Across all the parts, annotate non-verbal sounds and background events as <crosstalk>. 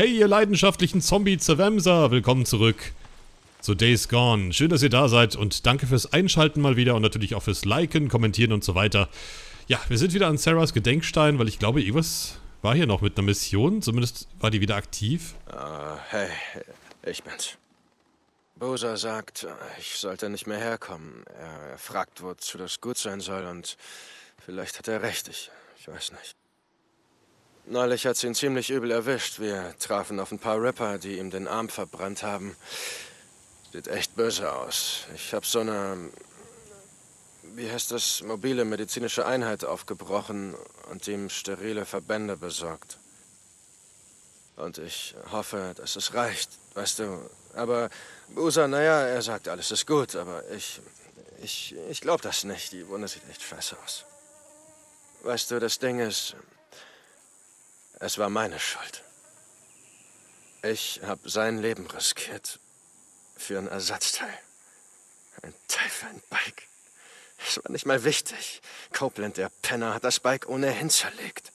Hey, ihr leidenschaftlichen Zombie-Zerwemser, willkommen zurück zu Days Gone. Schön, dass ihr da seid und danke fürs Einschalten mal wieder und natürlich auch fürs Liken, Kommentieren und so weiter. Ja, wir sind wieder an Sarahs Gedenkstein, weil ich glaube, irgendwas war hier noch mit einer Mission. Zumindest war die wieder aktiv. Uh, hey, ich bin's. Bosa sagt, ich sollte nicht mehr herkommen. Er, fragt, wozu das gut sein soll und vielleicht hat er recht. Ich, ich weiß nicht. Neulich hat's ihn ziemlich übel erwischt. Wir trafen auf ein paar Ripper, die ihm den Arm verbrannt haben. Sieht echt böse aus. Ich hab so eine, wie heißt das, mobile medizinische Einheit aufgebrochen und ihm sterile Verbände besorgt. Und ich hoffe, dass es reicht, weißt du. Aber Busa, naja, er sagt, alles ist gut, aber ich, ich, ich glaube das nicht. Die Wunde sieht echt scheiße aus. Weißt du, das Ding ist, es war meine Schuld. Ich habe sein Leben riskiert für ein Ersatzteil. Ein Teil für ein Bike. Es war nicht mal wichtig. Copeland, der Penner, hat das Bike ohnehin zerlegt.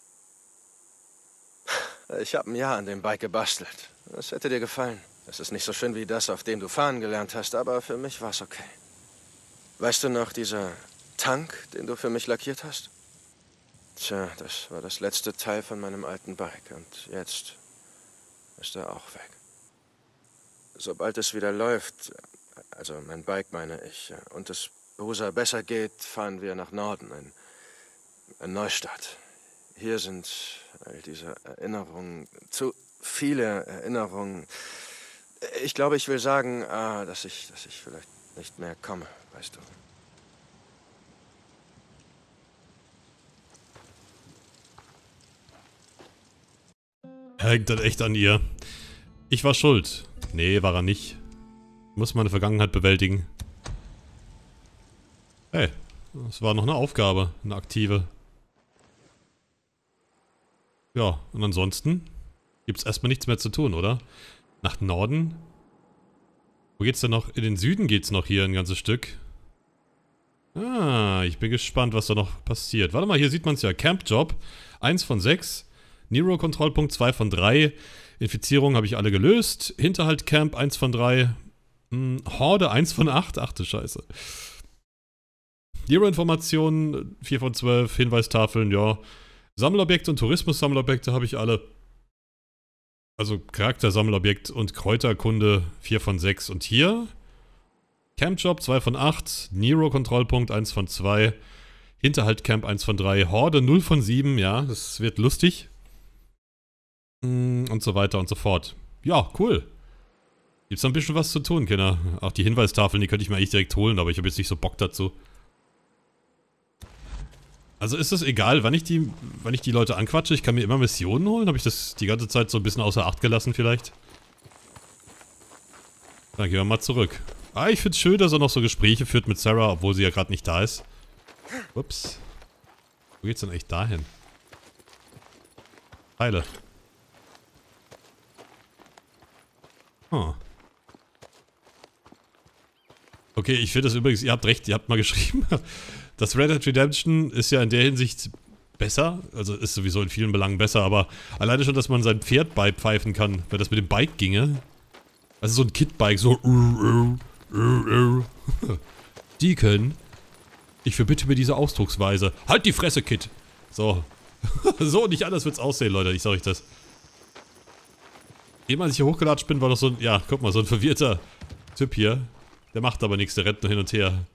Ich habe ein Jahr an dem Bike gebastelt. Das hätte dir gefallen. Es ist nicht so schön wie das, auf dem du fahren gelernt hast, aber für mich war es okay. Weißt du noch, dieser Tank, den du für mich lackiert hast? Tja, das war das letzte Teil von meinem alten Bike und jetzt ist er auch weg. Sobald es wieder läuft, also mein Bike meine ich, und es Rosa besser geht, fahren wir nach Norden, in, in Neustadt. Hier sind all diese Erinnerungen, zu viele Erinnerungen. Ich glaube, ich will sagen, ah, dass, ich, dass ich vielleicht nicht mehr komme, weißt du. Hängt das echt an ihr. Ich war schuld. Nee, war er nicht. Muss meine Vergangenheit bewältigen. Hey, das war noch eine Aufgabe, eine aktive. Ja, und ansonsten gibt es erstmal nichts mehr zu tun, oder? Nach Norden? Wo geht's denn noch? In den Süden geht's noch hier ein ganzes Stück. Ah, ich bin gespannt, was da noch passiert. Warte mal, hier sieht man es ja. Campjob, 1 von 6. Nero-Kontrollpunkt 2 von 3. Infizierung habe ich alle gelöst. Hinterhalt Camp 1 von 3. Hm, Horde 1 von 8. Ach du Scheiße. Nero-Informationen 4 von 12. Hinweistafeln, ja. Sammelobjekte und Tourismus-Sammelobjekte habe ich alle. Also Charaktersammelobjekt und Kräuterkunde 4 von 6. Und hier Campjob 2 von 8. Nero-Kontrollpunkt 1 von 2. Hinterhalt Camp 1 von 3. Horde 0 von 7. Ja, das wird lustig. Und so weiter und so fort. Ja, cool. Gibt's noch ein bisschen was zu tun, Kinder. Auch die Hinweistafeln, die könnte ich mir eigentlich direkt holen, aber ich habe jetzt nicht so Bock dazu. Also ist es egal, wann ich die, wann ich die Leute anquatsche? Ich kann mir immer Missionen holen? Habe ich das die ganze Zeit so ein bisschen außer Acht gelassen vielleicht? Dann gehen wir mal zurück. Ah, ich finde es schön, dass er noch so Gespräche führt mit Sarah, obwohl sie ja gerade nicht da ist. Ups. Wo geht's denn echt dahin? Teile. Huh. Okay, ich finde das übrigens, ihr habt recht, ihr habt mal <laughs> geschrieben, das Red Dead Redemption ist ja in der Hinsicht besser, also ist sowieso in vielen Belangen besser, aber alleine schon, dass man sein Pferd beipfeifen kann, wenn das mit dem Bike ginge. Also so ein Kid-Bike, so <laughs> Deacon, ich verbitte mir diese Ausdrucksweise. Halt die Fresse, Kid! So. <laughs> so nicht anders wird's aussehen, Leute, ich sag euch das. Eben als ich hier hochgelatscht bin, war doch so ein, ja, guck mal, so ein verwirrter Typ hier. Der macht aber nichts, der rennt nur hin und her.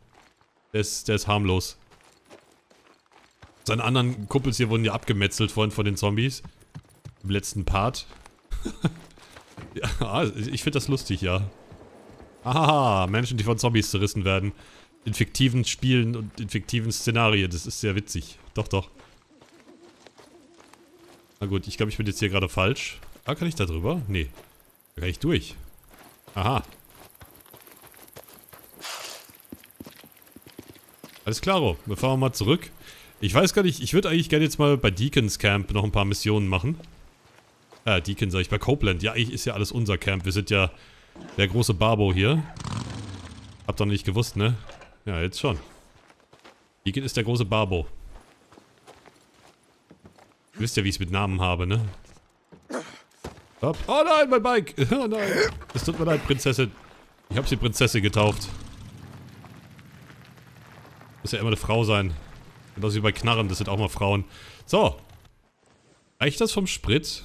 Der ist, der ist harmlos. Seine anderen Kumpels hier wurden ja abgemetzelt vorhin von den Zombies. Im letzten Part. <laughs> ja, ich finde das lustig, ja. Aha, Menschen, die von Zombies zerrissen werden. In fiktiven Spielen und in fiktiven Szenarien. Das ist sehr witzig. Doch, doch. Na gut, ich glaube, ich bin jetzt hier gerade falsch. Ah, kann ich da drüber? Nee. Da kann ich durch. Aha. Alles klaro. Wir fahren mal zurück. Ich weiß gar nicht, ich würde eigentlich gerne jetzt mal bei Deacons Camp noch ein paar Missionen machen. Äh, Deacon sag ich, bei Copeland. Ja, eigentlich ist ja alles unser Camp. Wir sind ja der große Barbo hier. Habt ihr noch nicht gewusst, ne? Ja, jetzt schon. Deacon ist der große Barbo. Ihr wisst ja, wie ich es mit Namen habe, ne? Oh nein, mein Bike. <laughs> Oh nein. Es tut mir leid, Prinzessin. Ich habe sie Prinzessin getauft. Muss ja immer eine Frau sein. Genauso wie bei Knarren, das sind auch mal Frauen. So. Reicht das vom Sprit?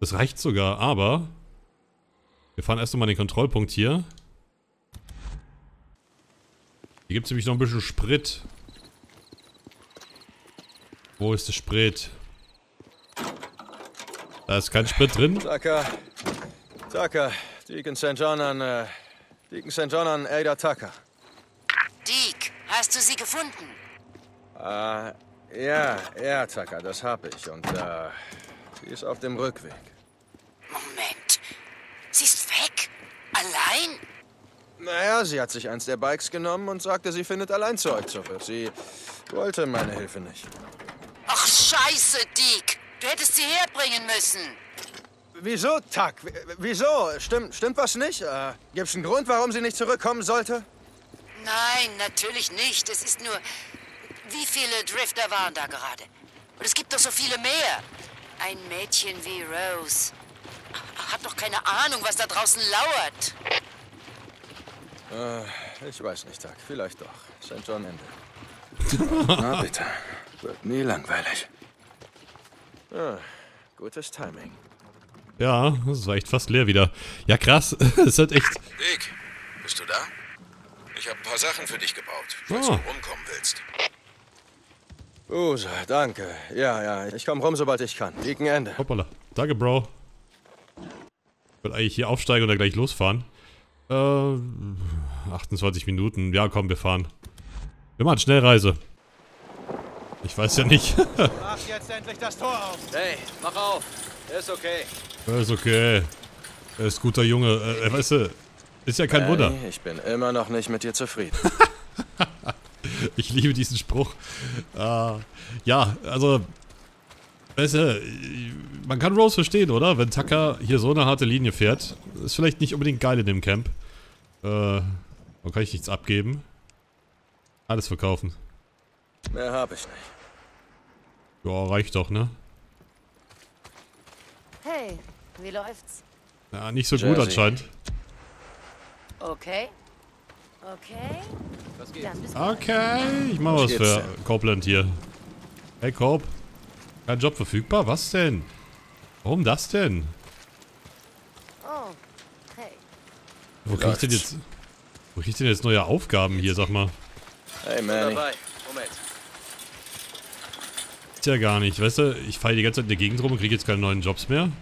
Das reicht sogar, aber... Wir fahren erst einmal den Kontrollpunkt hier. Hier gibt es nämlich noch ein bisschen Sprit. Wo ist der Sprit? Da ist kein Sprit drin. Tucker. Tucker. Deacon St. John an, äh, Deacon St. John an Ada Tucker. Deke, hast du sie gefunden? Äh, ja, ja, Tucker, das hab ich. Und, äh, sie ist auf dem Rückweg. Moment. Sie ist weg? Allein? Naja, sie hat sich eins der Bikes genommen und sagte, sie findet allein zu euch zurück. Sie wollte meine Hilfe nicht. Ach, scheiße, Deke. Du hättest sie herbringen müssen. Wieso, Tuck? Wieso? Stimmt, stimmt was nicht? Äh, gibt's einen Grund, warum sie nicht zurückkommen sollte? Nein, natürlich nicht. Es ist nur... Wie viele Drifter waren da gerade? Und es gibt doch so viele mehr. Ein Mädchen wie Rose. Hat doch keine Ahnung, was da draußen lauert. Äh, ich weiß nicht, Tuck. Vielleicht doch. St. John Ende. <laughs> Na bitte. Wird nie langweilig. Ah, gutes Timing. Ja, das war echt fast leer wieder. Ja, krass. <laughs> Es hat echt... Dick, bist du da? Ich habe ein paar Sachen für dich gebaut, falls Ah. du rumkommen willst. Usa, danke. Ja, ja, ich komme rum, sobald ich kann. Deacon Ende. Hoppala. Danke, Bro. Ich wollte eigentlich hier aufsteigen und dann gleich losfahren. Äh, 28 Minuten. Ja, komm, wir fahren. Wir machen Schnellreise. Ich weiß ja nicht. <laughs> Mach jetzt endlich das Tor auf. Hey, mach auf. Ist okay. ist okay. Er ist guter Junge. Äh, äh, weißt du, ist ja kein Wunder. Hey, ich bin immer noch nicht mit dir zufrieden. <laughs> Ich liebe diesen Spruch. Äh, ja, also, weißt du, man kann Rose verstehen, oder? Wenn Tucker hier so eine harte Linie fährt, ist vielleicht nicht unbedingt geil in dem Camp. Äh, da kann ich nichts abgeben. Alles verkaufen. Mehr hab ich nicht. Ja, reicht doch, ne? Hey, wie läuft's? Ja, nicht so gut Jersey. anscheinend. Okay. Okay. Bis bald. Okay, ich mach was geht's für denn? Copeland hier. Hey Cope, kein Job verfügbar? Was denn? Warum das denn? Oh, hey. Wo krieg ich denn jetzt... Wo krieg ich denn jetzt neue Aufgaben hier, sag mal? Hey, Manny. Moment. Ist ja gar nicht, weißt du, ich fahre die ganze Zeit in der Gegend rum und kriege jetzt keine neuen Jobs mehr.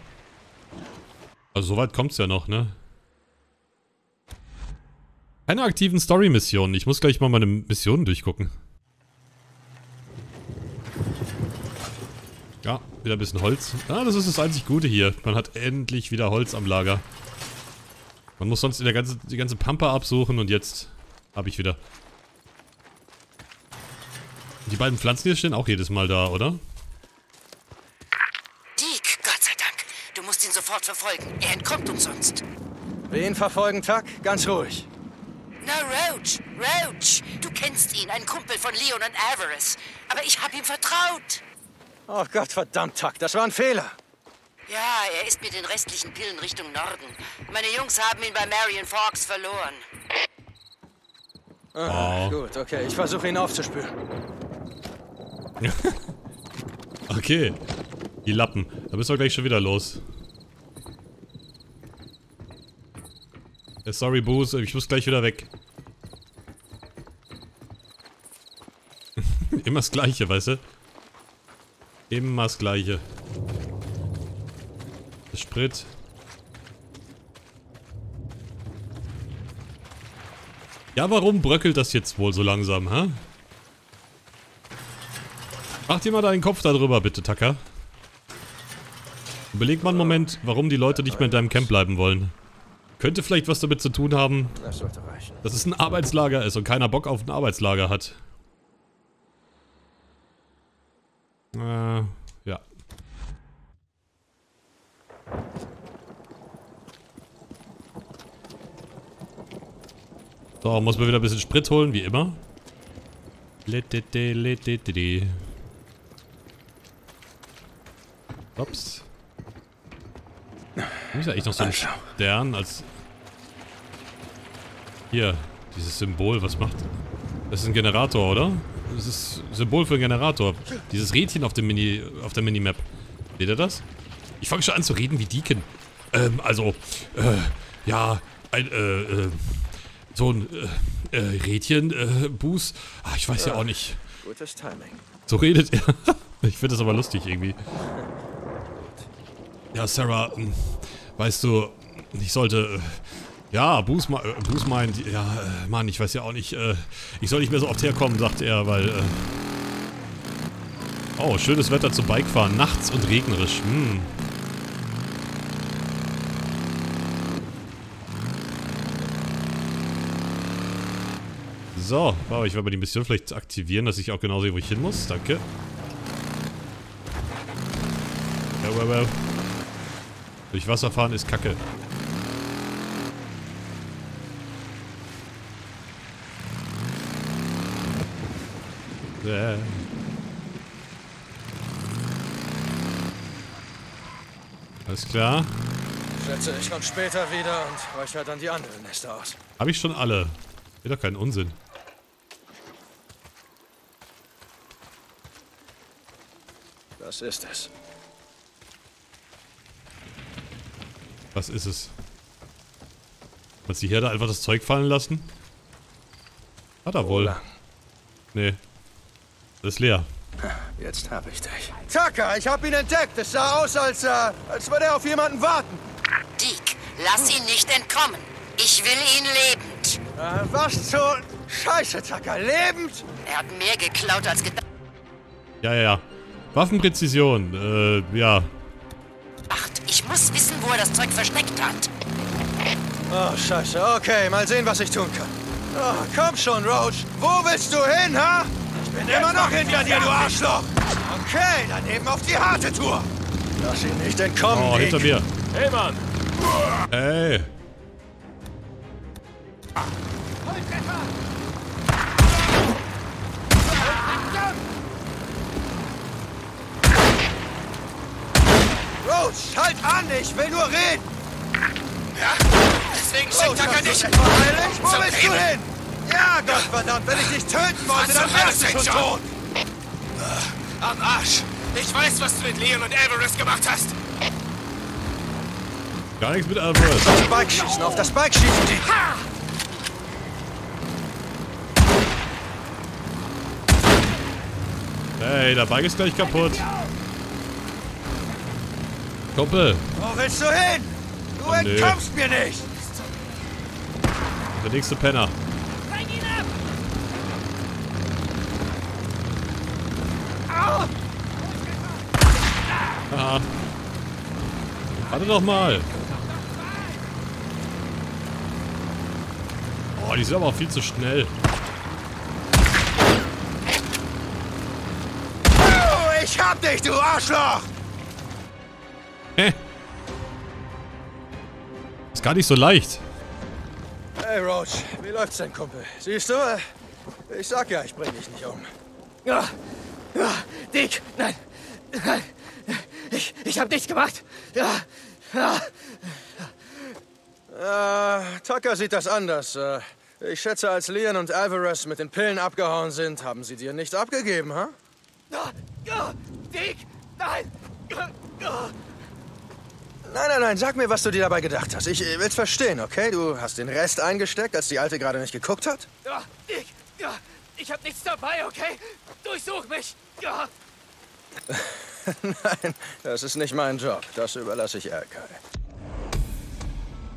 Also soweit kommt's ja noch, ne? Keine aktiven Story-Missionen. Ich muss gleich mal meine Missionen durchgucken. Ja, wieder ein bisschen Holz. Ah, das ist das einzig Gute hier. Man hat endlich wieder Holz am Lager. Man muss sonst in der ganze, die ganze Pampa absuchen und jetzt habe ich wieder. Die beiden Pflanzen hier stehen auch jedes Mal da, oder? Deke, Gott sei Dank. Du musst ihn sofort verfolgen. Er entkommt uns sonst. Wen verfolgen, Tuck? Ganz ruhig. Na, Roach, Roach. Du kennst ihn, ein Kumpel von Leon und Avarice. Aber ich habe ihm vertraut. Oh Gott, verdammt, Tuck. Das war ein Fehler. Ja, er ist mit den restlichen Pillen Richtung Norden. Meine Jungs haben ihn bei Marion Fox verloren. Ah, Gut, okay. Ich versuche ihn aufzuspüren. <laughs> Okay. Die Lappen. Da müssen wir gleich schon wieder los. Äh, sorry, Boos, ich muss gleich wieder weg. <laughs> Immer das Gleiche, weißt du? Immer das Gleiche. Das Sprit. Ja, warum bröckelt das jetzt wohl so langsam, hä? Mach dir mal deinen Kopf darüber, bitte, Tucker. Überleg mal einen Moment, warum die Leute nicht mehr in deinem Camp bleiben wollen. Könnte vielleicht was damit zu tun haben, dass es ein Arbeitslager ist und keiner Bock auf ein Arbeitslager hat. Äh, ja. So, muss man wieder ein bisschen Sprit holen, wie immer. Letete, Ups. Ist ja echt noch so ein Stern als... Hier, dieses Symbol, was macht... Das ist ein Generator, oder? Das ist Symbol für einen Generator. Dieses Rädchen auf dem Mini... auf der Minimap. Seht ihr das? Ich fange schon an zu reden wie Deacon. Ähm, also, äh, ja, ein, äh, äh, so ein, äh, äh Rädchen, äh, Buß. Ach, ich weiß ja, ja auch nicht. Gutes Timing. So redet er. <laughs> ich finde das aber lustig irgendwie. Ja, Sarah, hm, weißt du, ich sollte... Ja, Bruce, Bruce meint, ja, äh, Mann, ich weiß ja auch nicht, äh, ich soll nicht mehr so oft herkommen, sagt er, weil, äh Oh, schönes Wetter zum Bikefahren, nachts und regnerisch, hm. So, wow, ich werde mal die Mission vielleicht aktivieren, dass ich auch genau sehe, wo ich hin muss. Danke. Well, well, well. Durch Wasser fahren ist kacke. Äh. Alles klar. Ich schätze, ich komme später wieder und räuchere dann die anderen Nester aus. Habe ich schon alle. Wird doch keinen Unsinn. Was ist es? Was ist es? Hat die Herde einfach das Zeug fallen lassen? Hat er wohl. Nee. Das ist leer. Jetzt habe ich dich. Tucker, ich habe ihn entdeckt. Es sah aus, als, äh, als würde er auf jemanden warten. Dick, lass ihn nicht entkommen. Ich will ihn lebend. Äh, was zur Scheiße, Tucker? Lebend? Er hat mehr geklaut als gedacht. Ja, ja, ja. Waffenpräzision, äh, ja. Ich muss wissen, wo er das Zeug versteckt hat. Oh, scheiße. Okay, mal sehen, was ich tun kann. Oh, komm schon, Roach. Wo willst du hin, ha? Ich bin immer noch hinter dir, du Arschloch. Okay, dann eben auf die harte Tour. Lass ihn nicht entkommen, Oh, hinter mir. Hey, Mann. Ey. Roach, halt an! Ich will nur reden! Ja? Deswegen schickt Tucker dich! Heilig? Wo willst du hin? Ja, Gottverdammt, wenn ich dich töten wollte, dann wärst du schon tot! Am Arsch! Ich weiß, was du mit Leon und Everest gemacht hast! Gar nichts mit Everest. Auf das Bike schießen, auf das Bike schießen die! Hey, der Bike ist gleich kaputt. Kumpel. Wo willst du hin? Du oh, entkommst mir nicht. Der nächste Penner. Ah. Warte doch mal. Oh, die sind aber auch viel zu schnell. Oh, ich hab dich, du Arschloch! Gar nicht so leicht. Hey, Roach, wie läuft's denn, Kumpel? Siehst du, ich sag ja, ich bring dich nicht um. Ja, ja, Dick, nein, nein, ich, ich hab nichts gemacht. Ja, ja. Äh, Tucker sieht das anders. Äh, ich schätze, als Leon und Alvarez mit den Pillen abgehauen sind, haben sie dir nicht abgegeben, ha? Huh? Dick, nein! Nein, nein, nein, sag mir, was du dir dabei gedacht hast. Ich will's verstehen, okay? Du hast den Rest eingesteckt, als die Alte gerade nicht geguckt hat? Ja, ich, ja, ich hab nichts dabei, okay? Durchsuch mich! Ja. <laughs> nein, das ist nicht mein Job. Das überlasse ich Erkai.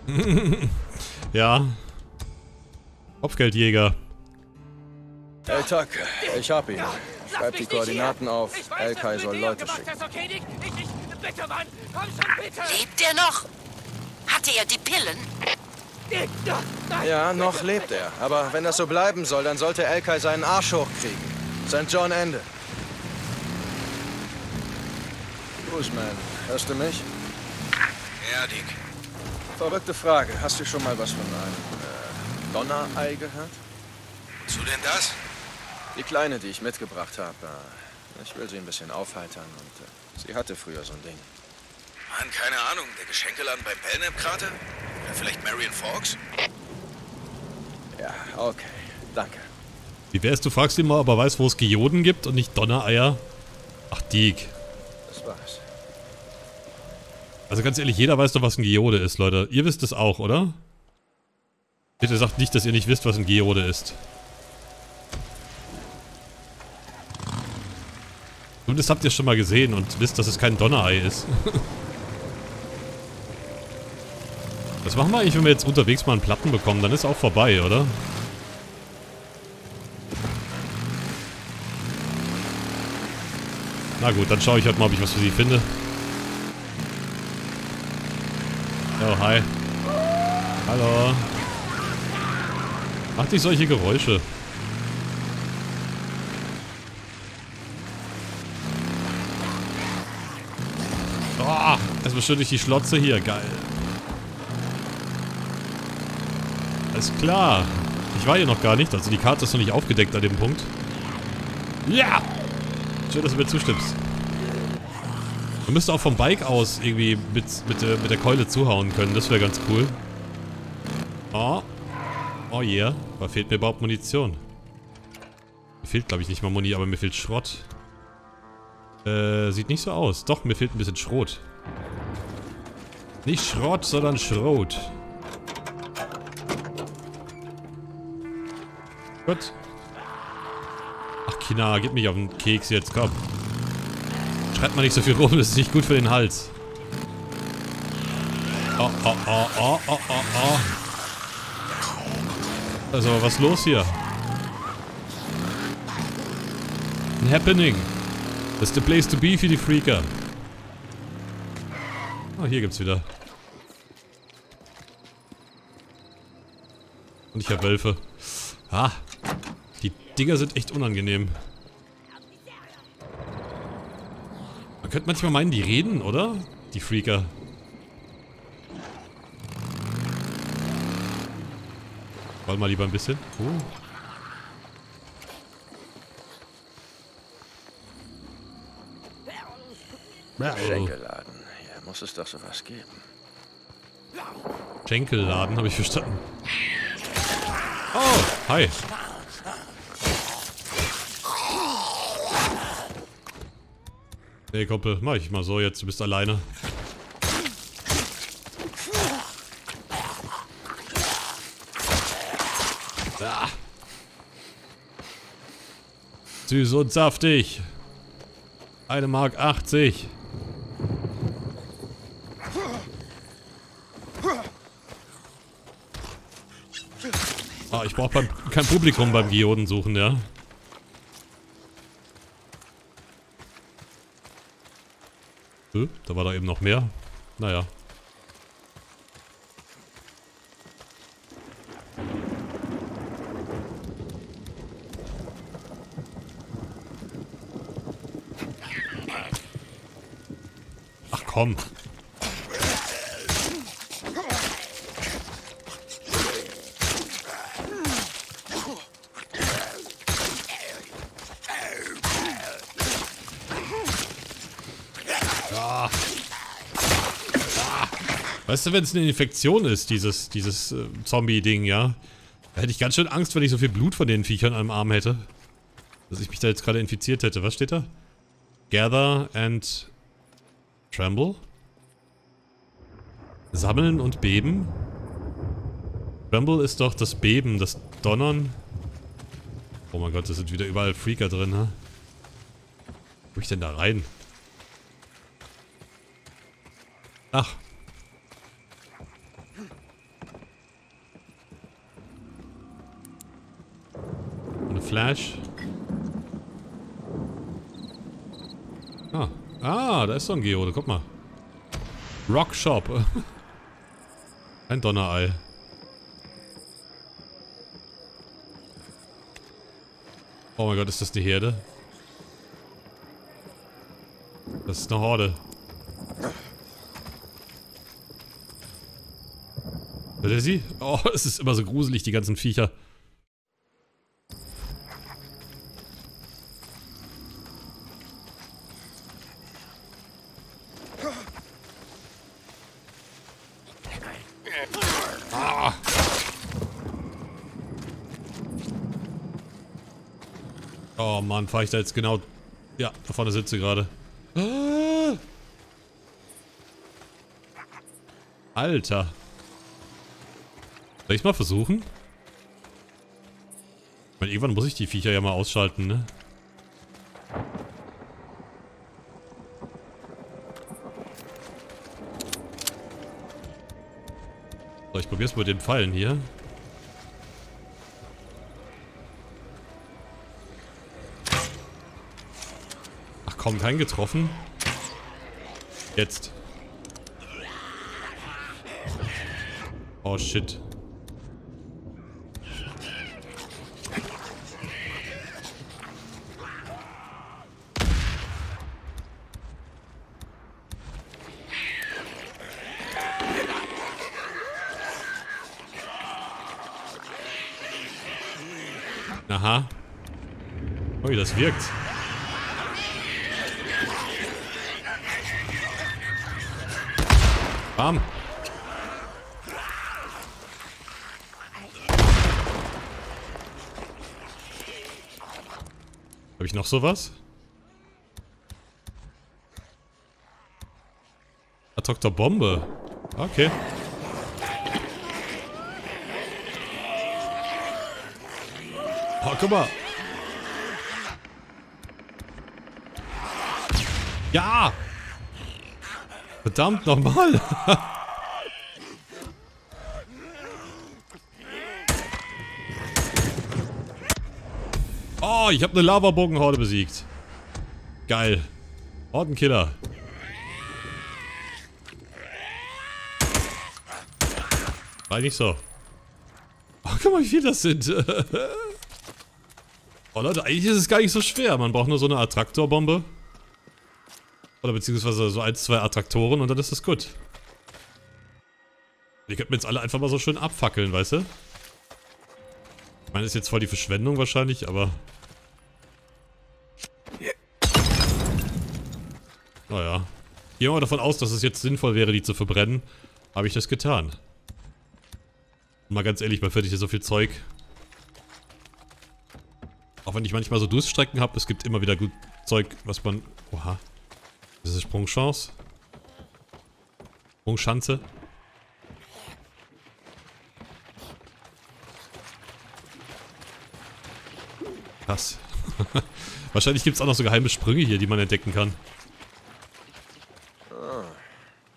<laughs> ja. Kopfgeldjäger. Hey, Tuck, ich hab ihn. Schreib die Koordinaten auf. Elkai soll Leute schicken. Bitte, Mann! Komm schon, bitte! Lebt er noch? Hatte er die Pillen? Ja, noch lebt er. Aber wenn das so bleiben soll, dann sollte Elkai seinen Arsch hochkriegen. St. John Ende. Guzman, hörst du mich? Ja, Dick. Verrückte Frage. Hast du schon mal was von einem äh, Donnerei gehört? Wozu denn das? Die Kleine, die ich mitgebracht habe. Ich will sie ein bisschen aufheitern und äh, sie hatte früher so ein Ding. Mann, keine Ahnung. Der Geschenkeladen beim Belknap-Krater? Oder vielleicht Marion Forks? Ja, okay. Danke. Wie wär's, du fragst ihn mal, ob er weiß, wo es Geoden gibt und nicht Donnereier? Ach, Diek. Das war's. Also ganz ehrlich, jeder weiß doch, was ein Geode ist, Leute. Ihr wisst es auch, oder? Bitte sagt nicht, dass ihr nicht wisst, was ein Geode ist. Zumindest habt ihr schon mal gesehen und wisst, dass es kein Donnerei ist. Was machen wir eigentlich, wenn wir jetzt unterwegs mal einen Platten bekommen? Dann ist auch vorbei, oder? Na gut, dann schaue ich halt mal, ob ich was für sie finde. Oh, hi. Hallo. Macht nicht solche Geräusche. Durch die Schlotze hier. Geil. Alles klar. Ich war hier noch gar nicht. Also die Karte ist noch nicht aufgedeckt an dem Punkt. Ja! Schön, dass du mir zustimmst. Man müsste auch vom Bike aus irgendwie mit, mit, mit der Keule zuhauen können. Das wäre ganz cool. Oh. Oh yeah. Aber fehlt mir überhaupt Munition? Mir fehlt, glaube ich, nicht mal Muni, aber mir fehlt Schrott. Äh, sieht nicht so aus. Doch, mir fehlt ein bisschen Schrot. Nicht Schrott, sondern Schrot. Gut. Ach, Kina, gib mich auf den Keks jetzt, komm. Schreibt mal nicht so viel rum, das ist nicht gut für den Hals. Oh, oh, oh, oh, oh, oh, oh. Also, was ist los hier? Ein Happening. Ist the place to be für die Freaker. Oh, hier gibt's wieder. Und ich habe Wölfe. Ah, die Dinger sind echt unangenehm. Man könnte manchmal meinen, die reden, oder? Die Freaker. Wollen mal lieber ein bisschen. Oh. Schenkelladen. Hier muss es doch sowas geben. Schenkelladen, habe ich verstanden. Oh, hi. Nee, Kumpel, mach ich mal so jetzt, du bist alleine. Ah. Süß und saftig. Eine Mark 80. ich brauche kein Publikum beim Geoden suchen, ja. Da war da eben noch mehr. Naja. Ach komm. Weißt du, wenn es eine Infektion ist, dieses, dieses äh, Zombie-Ding, ja? Hätte ich ganz schön Angst, wenn ich so viel Blut von den Viechern am Arm hätte. Dass ich mich da jetzt gerade infiziert hätte. Was steht da? Gather and Tremble? Sammeln und beben? Tremble ist doch das Beben, das Donnern. Oh mein Gott, da sind wieder überall Freaker drin, ha? Wo ich denn da rein? Ach. Flash. Ah. Ah, da ist so ein Geode. Guck mal. Rock Shop. <laughs> Ein Donnerei. Oh mein Gott, ist das die Herde? Das ist eine Horde. Hört ihr sie? Oh, <laughs> es ist immer so gruselig, die ganzen Viecher. Oh Mann, fahre ich da jetzt genau... Ja, da vorne sitze gerade. Alter. Soll ich mal versuchen? Ich meine, irgendwann muss ich die Viecher ja mal ausschalten, ne? So, ich probier's mit den Pfeilen hier. Ach komm, kein getroffen. Jetzt. Oh shit. Aha. Ui, das wirkt. Bam. Habe ich noch sowas? Ah, Dr. Bombe. Okay. Oh, guck mal. Ja! Verdammt nochmal! <laughs> oh, ich habe eine Lavabogenhorde besiegt. Geil. Hordenkiller. War nicht so. Oh, guck mal, wie viel das sind. <laughs> Oh Leute, eigentlich ist es gar nicht so schwer. Man braucht nur so eine Attraktorbombe. Oder beziehungsweise so ein, zwei Attraktoren und dann ist es gut. Die könnten jetzt alle einfach mal so schön abfackeln, weißt du? Ich meine, ist jetzt voll die Verschwendung wahrscheinlich, aber... Naja. Gehen wir mal davon aus, dass es jetzt sinnvoll wäre, die zu verbrennen. Habe ich das getan. mal ganz ehrlich, man fertigt hier so viel Zeug. Auch wenn ich manchmal so Durststrecken habe, es gibt immer wieder gut Zeug, was man... Oha. Das ist Sprungchance. Sprungschanze. Krass. <laughs> Wahrscheinlich gibt es auch noch so geheime Sprünge hier, die man entdecken kann. Oh,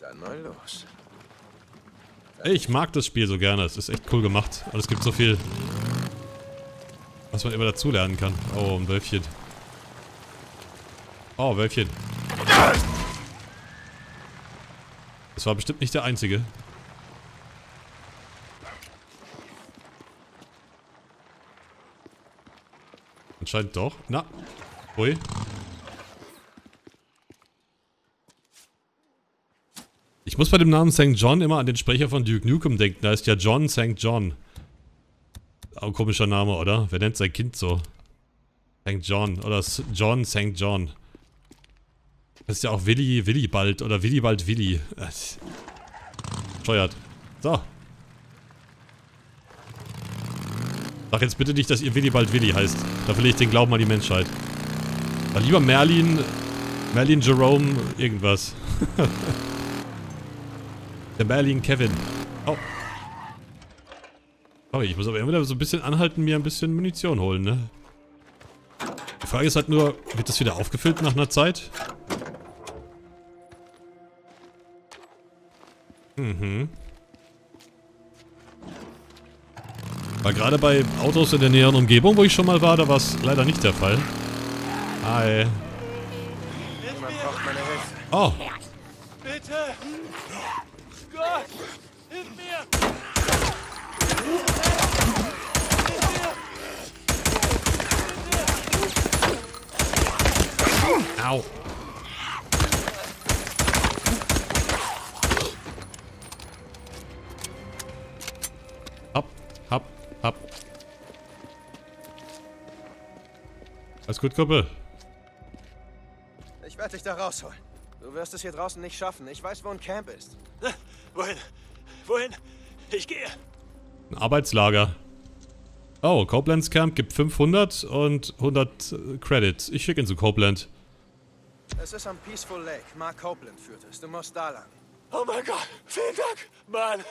dann mal los. Ich mag das Spiel so gerne. Es ist echt cool gemacht. Und es gibt so viel was man immer dazulernen kann. Oh, ein Wölfchen. Oh, Wölfchen. Das war bestimmt nicht der einzige. Anscheinend doch. Na. Ui. Ich muss bei dem Namen St. John immer an den Sprecher von Duke Nukem denken. Da ist ja John St. John. Auch ein komischer Name, oder? Wer nennt sein Kind so? St. John. Oder John St. John. Das ist ja auch Willi, Willi bald. Oder Willi bald Willi. Steuert. So. Sag jetzt bitte nicht, dass ihr Willi bald Willi heißt. Da verliere ich den Glauben an die Menschheit. Aber lieber Merlin, Merlin Jerome, irgendwas. <laughs> Der Merlin Kevin. Oh. Sorry, ich muss aber immer wieder so ein bisschen anhalten, mir ein bisschen Munition holen, ne? Die Frage ist halt nur, wird das wieder aufgefüllt nach einer Zeit? Mhm. Weil gerade bei Autos in der näheren Umgebung, wo ich schon mal war, da war es leider nicht der Fall. Hi. Oh. Bitte! Gott! Hilf mir! Au. Alles gut, Kumpel? Ich werde dich da rausholen. Du wirst es hier draußen nicht schaffen. Ich weiß, wo ein Camp ist. Wohin? Wohin? Ich gehe. Ein Arbeitslager. Oh, Copelands Camp gibt 500 und 100 Credits. Ich schicke ihn zu Copeland. Es ist am Peaceful Lake. Mark Copeland führt es. Du musst da lang. Oh mein Gott, vielen Dank, Mann.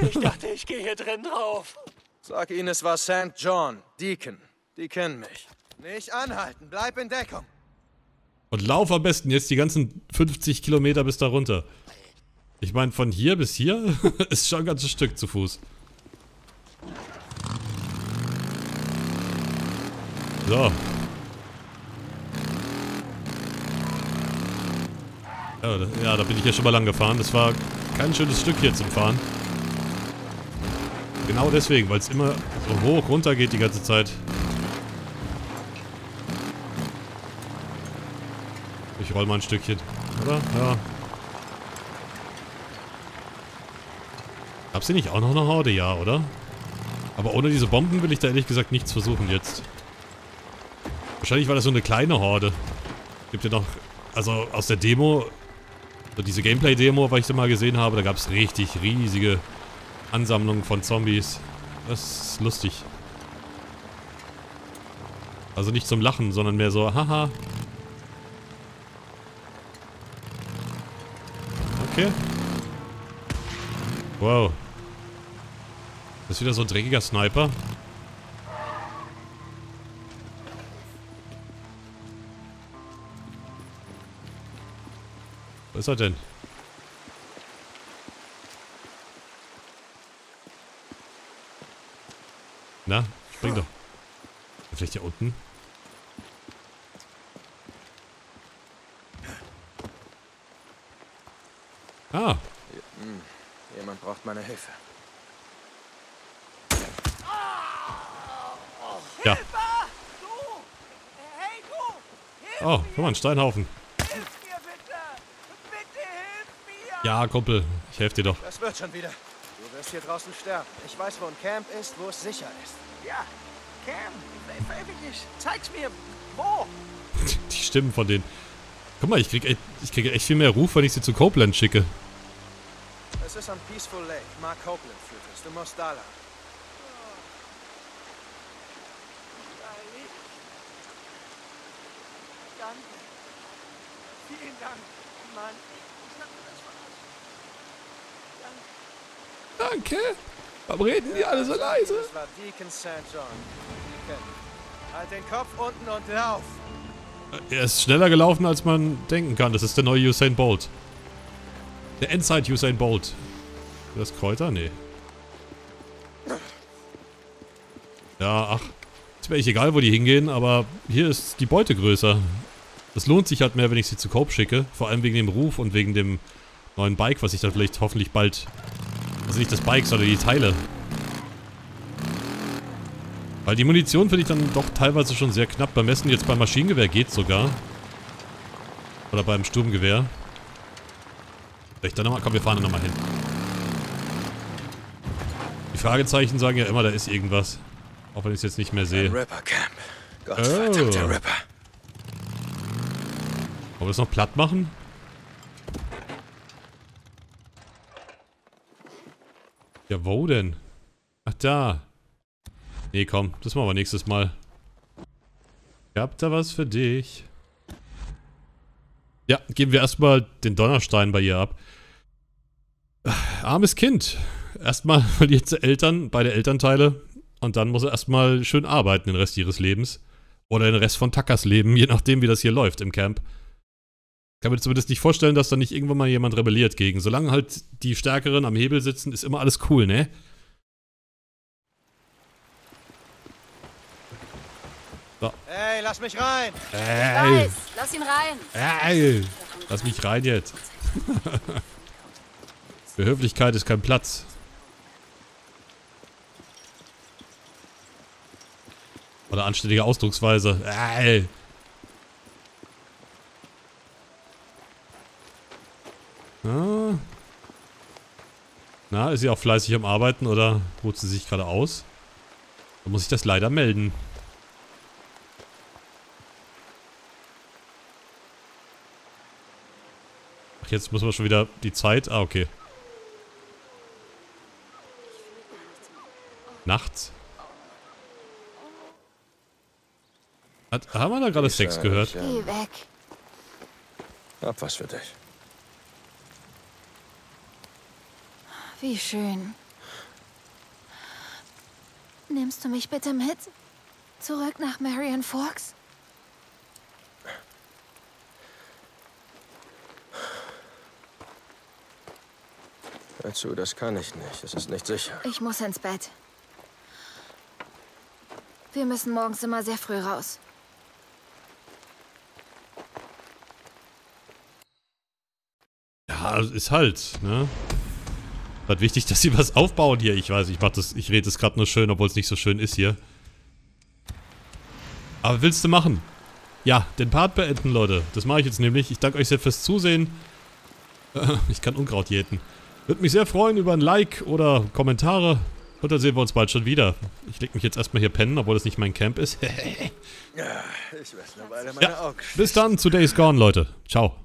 Ich dachte, ich gehe hier drin drauf. Sag ihnen, es war St. John, Deacon. Die kennen mich. Nicht anhalten, bleib in Deckung. Und lauf am besten jetzt die ganzen 50 Kilometer bis da runter. Ich meine, von hier bis hier <laughs> ist schon ein ganzes Stück zu Fuß. So. Ja da, ja, da bin ich ja schon mal lang gefahren. Das war kein schönes Stück hier zum Fahren. Genau deswegen, weil es immer so hoch runter geht die ganze Zeit. Ich roll mal ein Stückchen, oder? Ja. Gab's hier nicht auch noch eine Horde? Ja, oder? Aber ohne diese Bomben will ich da ehrlich gesagt nichts versuchen jetzt. Wahrscheinlich war das so eine kleine Horde. Gibt ja noch, also aus der Demo, also diese Gameplay-Demo, was ich da mal gesehen habe, da gab es richtig riesige Ansammlungen von Zombies. Das ist lustig. Also nicht zum Lachen, sondern mehr so, haha. Okay. Wow. Das ist wieder so ein dreckiger Sniper. Wo ist er denn? Na, spring doch. Vielleicht hier unten? Ah. Meine Hilfe. Ja. Oh, guck mal, ein Steinhaufen. Ja, Kumpel, ich helfe dir doch. Das wird schon wieder. Du wirst hier draußen sterben. Ich weiß, wo ein Camp ist, wo es sicher ist. Ja, Cam, wirklich, zeig's mir. Wo? <laughs> Die Stimmen von denen. Guck mal, ich krieg, echt, ich krieg echt viel mehr Ruf, wenn ich sie zu Copeland schicke. Es ist am Peaceful Lake. Mark Copeland führt es. Du musst da lang. Danke. Vielen Dank, Mann. Ich dachte, das war's. Danke. Warum reden die alle so leise? Das war Deacon St. John. Deacon. Halt den Kopf unten und lauf. Er ist schneller gelaufen, als man denken kann. Das ist der neue Usain Bolt. Der Endside Usain Bolt. Das Kräuter? Nee. Ja, ach. Ist mir echt egal, wo die hingehen, aber hier ist die Beute größer. Das lohnt sich halt mehr, wenn ich sie zu Cope schicke. Vor allem wegen dem Ruf und wegen dem neuen Bike, was ich dann vielleicht hoffentlich bald... Also nicht das Bike, sondern die Teile. Weil die Munition finde ich dann doch teilweise schon sehr knapp bemessen. Jetzt beim Maschinengewehr geht sogar. Oder beim Sturmgewehr. Dann nochmal... Komm, wir fahren dann nochmal hin. Die Fragezeichen sagen ja immer, da ist irgendwas. Auch wenn ich es jetzt nicht mehr sehe. Ripper Camp. Gottverdammter Oh. Ripper. Wollen wir das noch platt machen? Ja, wo denn? Ach, da. Nee, komm. Das machen wir nächstes Mal. Ich hab da was für dich. Ja, geben wir erstmal den Donnerstein bei ihr ab. Armes Kind. Erstmal <laughs> verliert sie Eltern, beide Elternteile. Und dann muss er erstmal schön arbeiten den Rest ihres Lebens. Oder den Rest von Takas Leben, je nachdem, wie das hier läuft im Camp. Kann mir zumindest nicht vorstellen, dass da nicht irgendwann mal jemand rebelliert gegen. Solange halt die Stärkeren am Hebel sitzen, ist immer alles cool, ne? Hey, lass mich rein. Ey, Weiß, lass ihn rein. ey, lass mich rein jetzt. <laughs> Für Höflichkeit ist kein Platz. Oder anständige Ausdrucksweise. Ey. Na? Na, ist sie auch fleißig am Arbeiten oder ruht sie sich gerade aus? Dann muss ich das leider melden. jetzt müssen wir schon wieder die Zeit... Ah, okay. Nachts? Hat, haben wir da gerade Sex gehört? Geh weg. Hab was für dich. Wie schön. Nimmst du mich bitte mit? Zurück nach Marion Forks? Hör zu, das kann ich nicht. Es ist nicht sicher. Ich muss ins Bett. Wir müssen morgens immer sehr früh raus. Ja, ist halt, ne? Halt wichtig, dass sie was aufbauen hier. Ich weiß, ich mach das, ich rede es gerade nur schön, obwohl es nicht so schön ist hier. Aber willst du machen? Ja, den Part beenden, Leute. Das mache ich jetzt nämlich. Ich danke euch sehr fürs Zusehen. <laughs> Ich kann Unkraut jäten. Würde mich sehr freuen über ein Like oder Kommentare. Und dann sehen wir uns bald schon wieder. Ich leg mich jetzt erstmal hier pennen, obwohl das nicht mein Camp ist. <laughs> ja, ich weiß nur, weil meine ja, Augen bis dann zu Days Gone, Leute. Ciao.